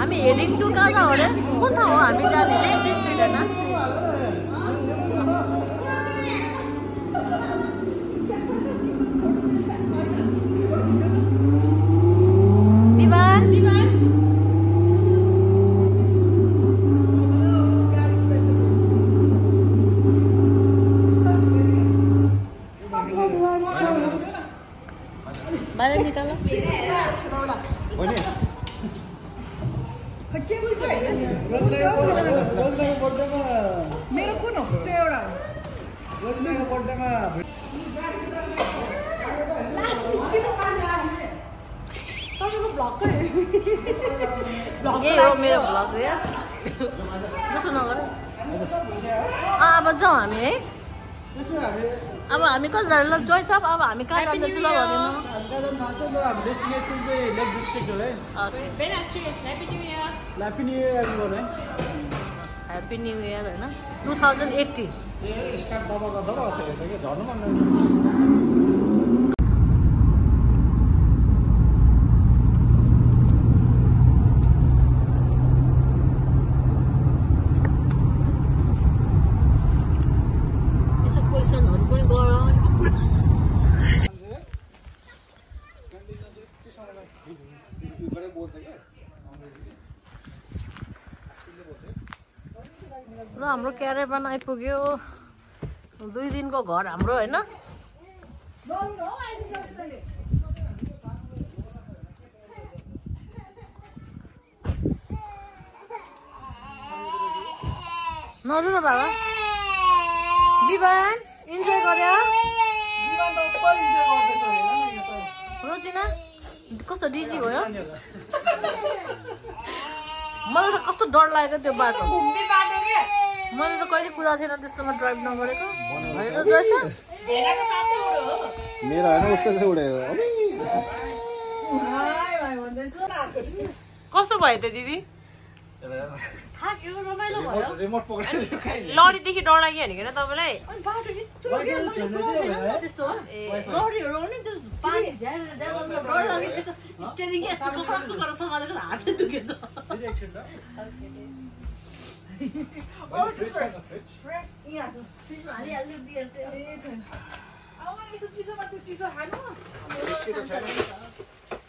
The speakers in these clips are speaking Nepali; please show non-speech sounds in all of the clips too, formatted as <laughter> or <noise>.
हामी हेडिङ टु कहाँ जाउँ अरे कुन ठाउँ हो हामी जाने लेक डिस्ट्रिक्ट होइन विमान बाहिर निकाल मेरो कुन हो त्यो एउटा यही हो मेरो भ्लग यस जस्तो नगर अब जाउँ हामी है अब हामी कति जाने ल जोइ सब अब हामी कहाँ जाँदैछु ल भनिदिनु। डेस्टिनेसन चाहिँ लेक डिस्ट्रिक्ट हो है। ल्यापी न्यु इयर गर्ने ह्याप्पी न्यु इयर होइन? Two thousand eighty a start दबा गर्दा पो असेर त कि झर्नु भन्नु यसो क्वेसनहरू पनि गर र हाम्रो क्यारेबान आइपुग्यो दुई दिनको घर हाम्रो होइन? नजाउँ न बाबा। विवान इन्जोय गर्यो? रोजिना कस्तो डिजी भयो? मलाई त कस्तो डर लागेको त्यो बाटो मैले त कहिले कुदा थिएन त्यस्तोमा ड्राइभ नगरेको मेरो होइन उसको चाहिँ उडेको कस्तो भयो त दिदी थाक्यो रमाइलो भयो रिमोट पक्रेर लडीदेखि डर लाग्यो होइन तपाईँलाई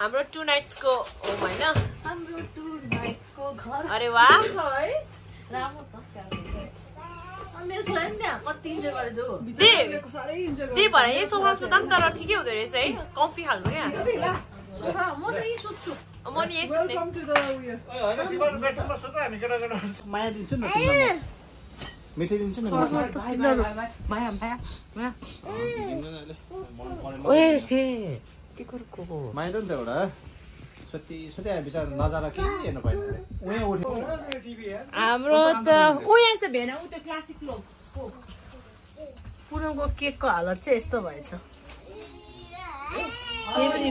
हाम्रो टु नाइट्सको होम होइन हाम्रो टु नाइट्सको घर अरे त्यहाँ भएर यही सोफा सुत्दा पनि तर ठिकै हुँदो रहेछ है कम्फी खालको क्या माया दिन्छु नि त। मिठाई दिन्छु नि। माया नि एउटा सती सती बिचार नजारा के हेर्नु पाएन उहीँ उठ्यो हाम्रो त ऊ यहाँ छ भेना ऊ त्यो क्लासिक केकको हालत चाहिँ यस्तो भएछ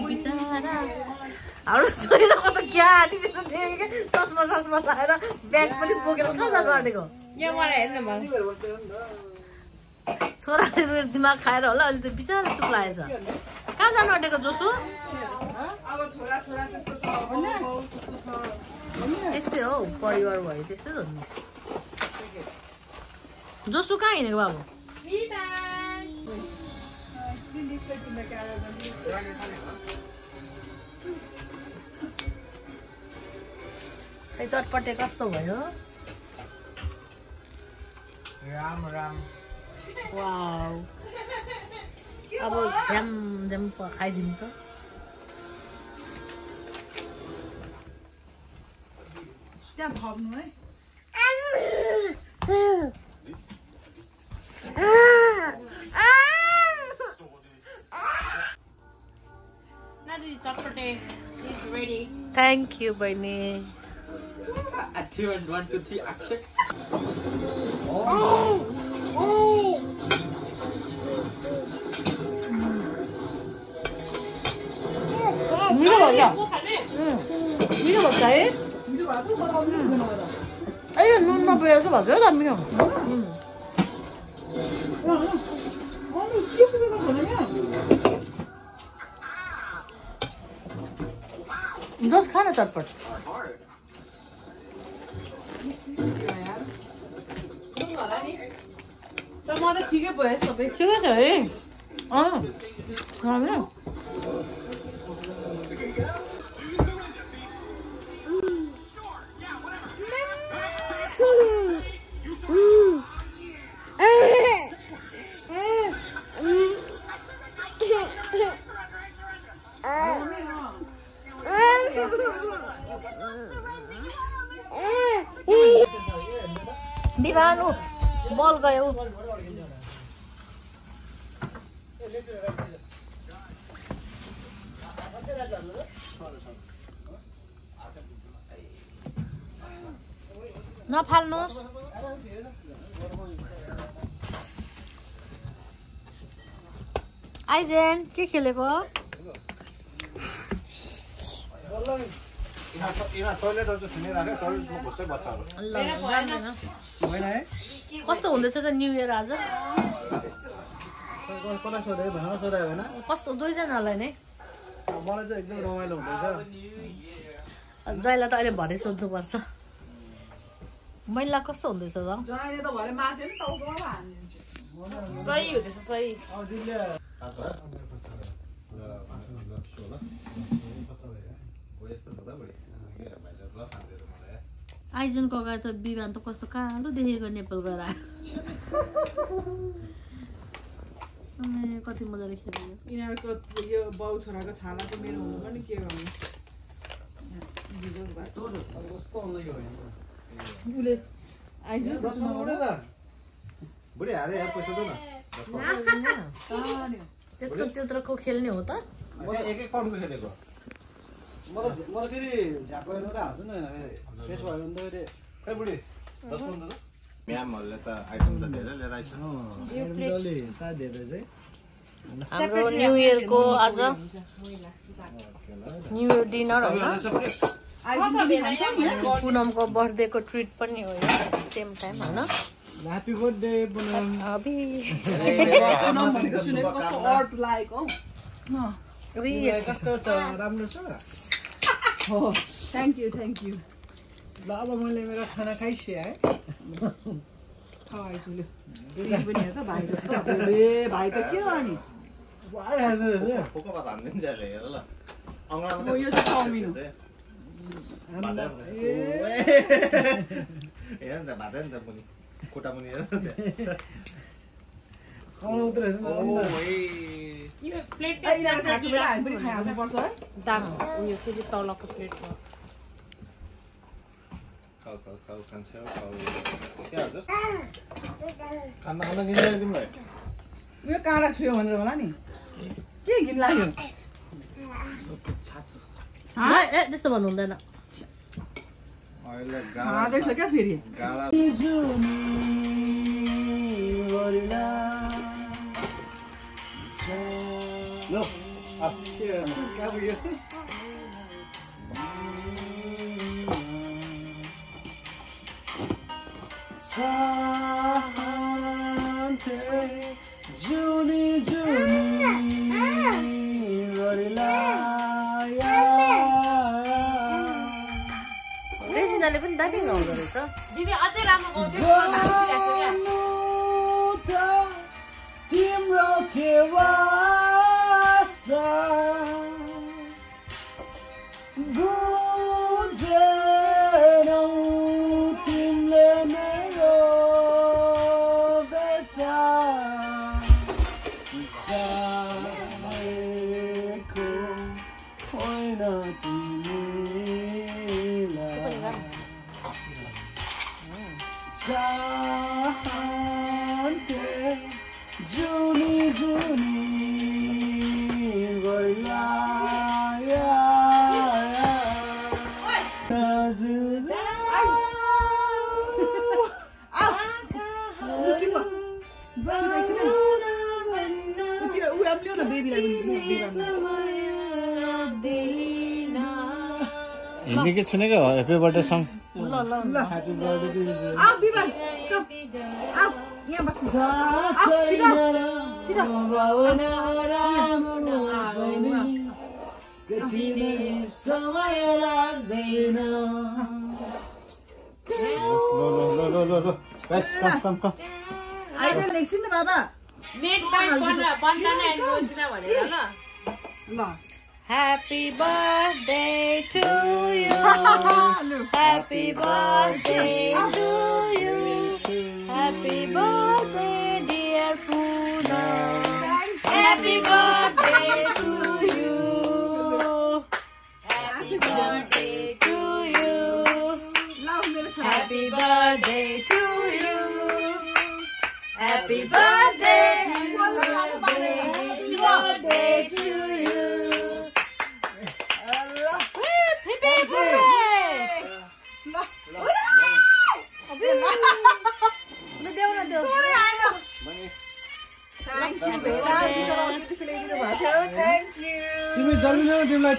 बिचरा हाम्रो छोरीको त क्या आँटी जस्तो देखेँ क्या? चस्मा चस्मा लगाएर ब्याग पनि बोकेर कहाँ मन छोराले मेरो दिमाग खाएर होला अहिले त बिचरा चुप लागेछ। कहाँ जानु आँटेको जोसु? अब छोरा छोरा त्यस्तो छ बाउ बाउ त्यस्तो छ यस्तै हो परिवार भयो त्यस्तै। त हो नि जोसु कहाँ हिँडेको बाबु? खै चटपटे कस्तो भयो? राम राम। वाउ। अब झ्याम झ्याम खाइदिनु त। त्यहाँ थप्नु है। नानी चटपटे इज बहिनी Two and one, two, three, action. मिठो भन्छ मिठो है मिठो भएको होला ए यो नुन नपुगेको जस्तो भएको त मिठो जस खा न चटपट होला नि तर म त ठिकै भयो सबै ठिकै छ है अँ राम्रो बिहानु बल गयो नफाल्नुहोस्। आइजेन के खेलेको? कस्तो हुँदैछ त न्यु इयर आज? कसलाई सोधायो कस्तो दुईजनालाई नै? मलाई चाहिँ एकदम रमाइलो हुँदैछ। जयलाई त अहिले भरे सोध्नुपर्छ। महिला कस्तो हुँदैछ आइजनको अगाडि त विमान त कस्तो कालो देखेको नेपाल गएर <laughs> कति मजाले खेल्यो यिनीहरूको यो बाउ छोराको छाला चाहिँ मेरो हुनु पनि के गर्नु उसले आइज त्यसो नगर्नु। बुढी हारे यार पैसा दो न त्यत्रो त्यत्रोको खेल्ने हो त म त एक एक पाउन्डको खेलेको म त म त फेरि झ्याप गरेर मात्रै हाल्छु नि फेस भयो भने त फेरि खै बुढी दस पाउन्ड दो म्यामहरूले त आइटम त धेरै लिएर हाम्रो न्यु इयरको आज। न्यु इयर डिनर होइन। पुनमको बर्थडेको ट्रिट पनि हो यो। सेम टाइम होइन? Happy birthday Punam. अबि पुनम भनेको सुनेको कस्तो <laughs> अड लागेको हौ। अबि कस्तो छ? राम्रो छ? <laughs> हो। थ्याङ्क यू थ्याङ्क यू ल अब मैले मेरो खाना खाइसकेँ है आइजुले पनि हेर त। ए भाइ त के हो अनि? यो चाहिँ चाउमिन हो। <laughs> हेर नि त भातै नि त मुनि। मुनि हेर प्लेट ए, यिनीहरू खाएको बेला हामी पनि खाइहाल्नुपर्छ है। दाम उयो फेरि तलको प्लेटमा खाऊ खाऊ खाऊ खान्छ खाऊ के हाल्छस् खाना खाना किनेर तिमीलाई उयो काँडा छुयो भनेर होला नि के घिन लाग्यो त्यस्तो भन्नु हुँदैन क्या फेरि गाला गाउँदो रहेछ 3点1212 समय लाग्दैन. अहिले लेख्छु नि बाबा। बन्दना एन्ड रोजना भनेर ल। ल। Happy birthday to you. <laughs> Happy birthday to you. Happy birthday, dear Puna. Happy birthday to you. Happy birthday to you. Happy birthday to you. Happy birthday.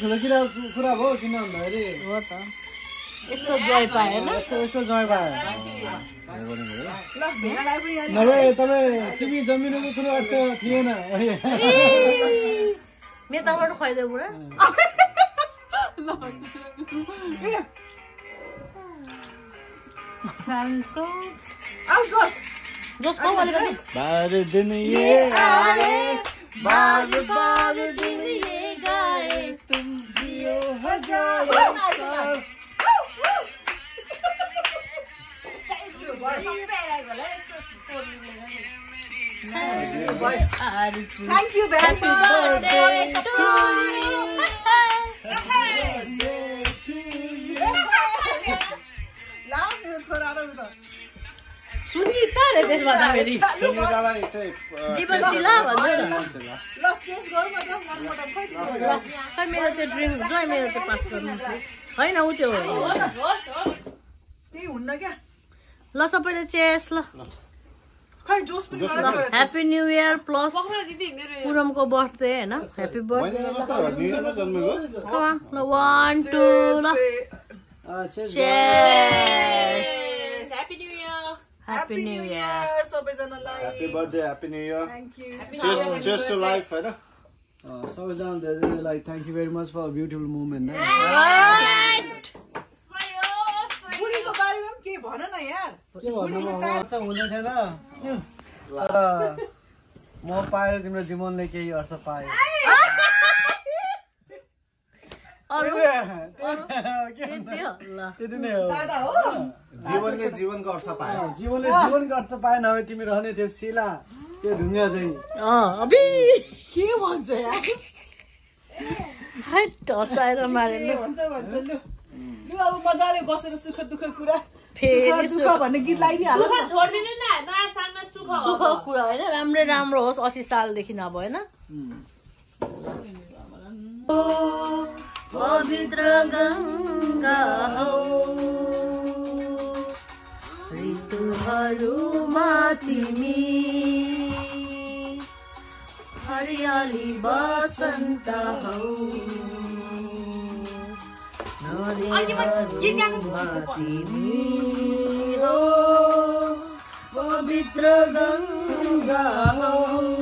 ठुलो किरा कुरा भयो किन भन्दाखेरि? हो त। यस्तो जोय होइन? जय पायो। नभए तपाईँ तिमी जन्मिनुको कुरो अर्थ थिएन। मेताबाट खुवाइदेऊ बुढा। थ्याङ्क यू आउ जोस जसको अलिकति बार दिन ये आए बार बार दिन। ये हजारों साल थ्याङ्क यू भेरी मच <laughs> ल मेरो छोरा र उता सुनिता रे त्यसमा त फेरि सुनितालाई चाहिँ जीवनशिला भन्नु न। ल चेस गरौँ न त मनबाट खै ल खै मेरो त्यो ड्रिङ्क जोय मेरो त्यो पास गर्नु होइन ऊ त्यो केही हुन्न क्या ल सबैले चेस ल खै जोस पनि ह्याप्पी न्यु इयर प्लस पुरमको बर्थडे होइन ह्याप्पी बर्थडे ल वान टू ल चेस। ह्याप्पी न्यु इयर सबैजनालाई happy birthday happy new year thank you chess to life होइन सबैजना thank you very much for beautiful moment बुढीको बारेमा पनि केही भन न यार के भन्नु म त हुने थिएन तर म पाएर तिम्रो जीवनले केही अर्थ पायो अरू के त्यति हो ल त्यति नै हो दादा हो जीवनले जीवनको अर्थ पायो जीवनले जीवनको अर्थ पाएन भने तिमी रहने त्यो शिला त्यो ढुङ्गा चाहिँ। अँ अबि के भन्छ हँसाएर लु। अब मजाले बसेर सुख दुःख कुरा। फेरि सुख दुःख भन्ने गीत लगाइदिइहाल सुख छोडिदिनु न नयाँ सालमा सुख सुख हो कुरा होइन राम्रै राम्रो होस् असी सालदेखि अब होइन। पवित्र गङ्गा हौ ऋतुहरूमा तिमी हरियाली बसन्त हौ। तिमी हो। पवित्र गङ्गा हौ।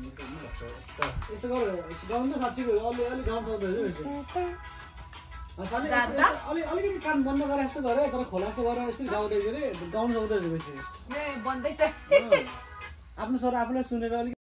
यस्तो गऱ्यो गाउनु त साँच्चीको अलि अलिक गाउनु सक्दैन साले अलि अलिकति कान बन्द गरेर यस्तो गऱ्यो तर खोला जस्तो गरेर यसरी गाउँदै अरे गाउनु रहेछ बन्दैछ। आफ्नो स्वर आफूलाई सुनेर अलिक